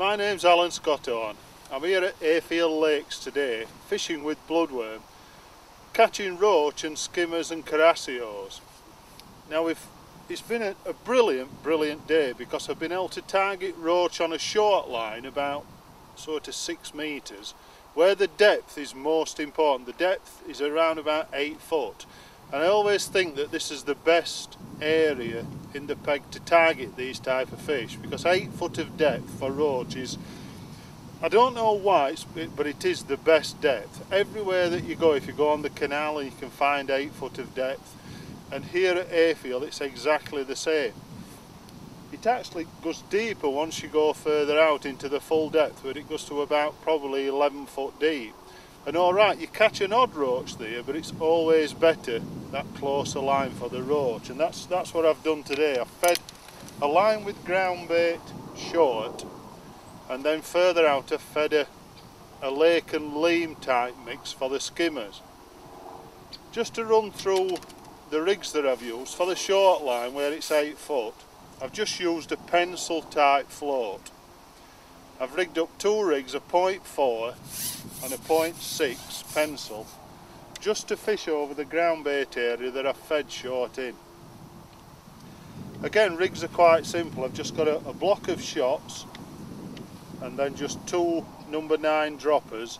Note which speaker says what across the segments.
Speaker 1: My name's Alan Scotthorne. I'm here at Hayfield Lakes today fishing with bloodworm, catching roach and skimmers and carassios. Now it's been a, a brilliant, brilliant day because I've been able to target roach on a short line about sort of six metres where the depth is most important. The depth is around about eight foot and I always think that this is the best area in the peg to target these type of fish because 8 foot of depth for roach is I don't know why but it is the best depth. Everywhere that you go if you go on the canal and you can find 8 foot of depth. And here at Hayfield it's exactly the same. It actually goes deeper once you go further out into the full depth where it goes to about probably 11 foot deep and alright, you catch an odd roach there, but it's always better that closer line for the roach. And that's that's what I've done today. I've fed a line with ground bait short, and then further out I've fed a, a lake and leam type mix for the skimmers. Just to run through the rigs that I've used, for the short line where it's 8 foot, I've just used a pencil type float. I've rigged up two rigs, a 0.4 and a 0.6 pencil, just to fish over the ground bait area that I've fed short in. Again, rigs are quite simple. I've just got a, a block of shots and then just two number 9 droppers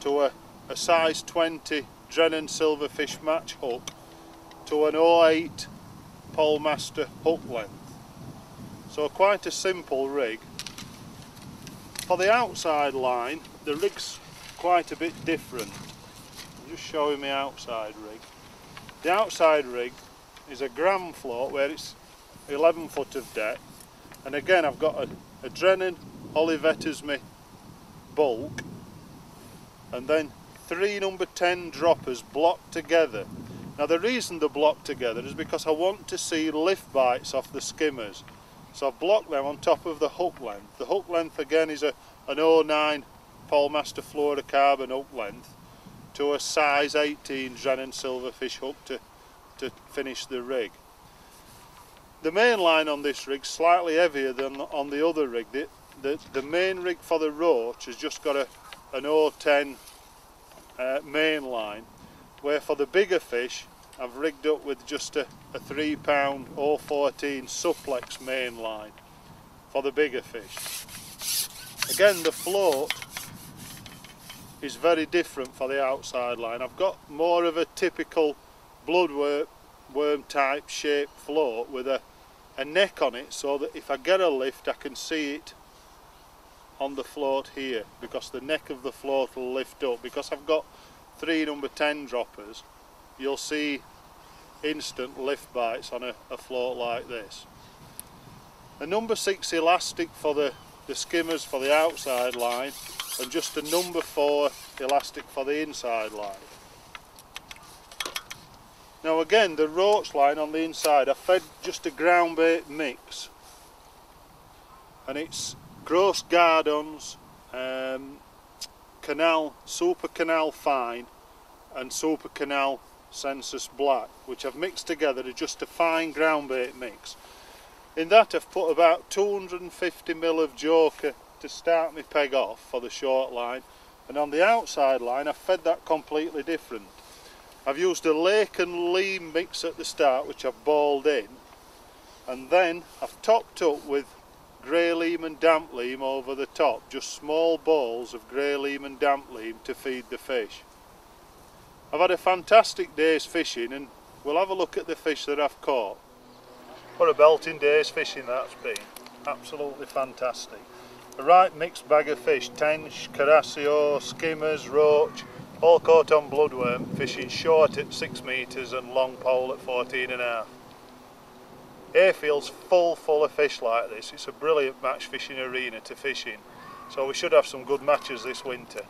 Speaker 1: to a, a size 20 Drennan Silverfish match hook to an 08 Polemaster hook length. So quite a simple rig for the outside line, the rig's quite a bit different. I'm just showing my outside rig. The outside rig is a gram float where it's 11 foot of depth and again I've got a, a Drennan Olivetta's me bulk and then three number 10 droppers blocked together. Now the reason they're blocked together is because I want to see lift bites off the skimmers. So I've blocked them on top of the hook length. The hook length again is a, an 09 Polemaster fluorocarbon hook length to a size 18 Drennan silverfish hook to, to finish the rig. The main line on this rig slightly heavier than on the other rig. The, the, the main rig for the roach has just got a, an 010 uh, main line where for the bigger fish I've rigged up with just a, a 3 pound 014 Supplex main line for the bigger fish. Again the float is very different for the outside line. I've got more of a typical bloodworm worm type shape float with a, a neck on it so that if I get a lift I can see it on the float here because the neck of the float will lift up because I've got three number 10 droppers you'll see instant lift bites on a, a float like this. A number 6 elastic for the, the skimmers for the outside line and just a number 4 elastic for the inside line. Now again the roach line on the inside I fed just a ground bait mix and it's Gros Gardons, um, canal, super canal fine and super canal Sensas Black, which I've mixed together to just a fine ground bait mix. In that I've put about 250ml of joker to start my peg off for the short line and on the outside line I've fed that completely different. I've used a lake and leam mix at the start which I've balled in and then I've topped up with grey leam and damp leam over the top, just small balls of grey leam and damp leam to feed the fish. I've had a fantastic day's fishing and we'll have a look at the fish that I've caught. What a belting day's fishing that's been. Absolutely fantastic. A right mixed bag of fish, tench, carassio, skimmers, roach, all caught on bloodworm, fishing short at 6 metres and long pole at 14 and a half. Hayfield's full full of fish like this. It's a brilliant match fishing arena to fish in. So we should have some good matches this winter.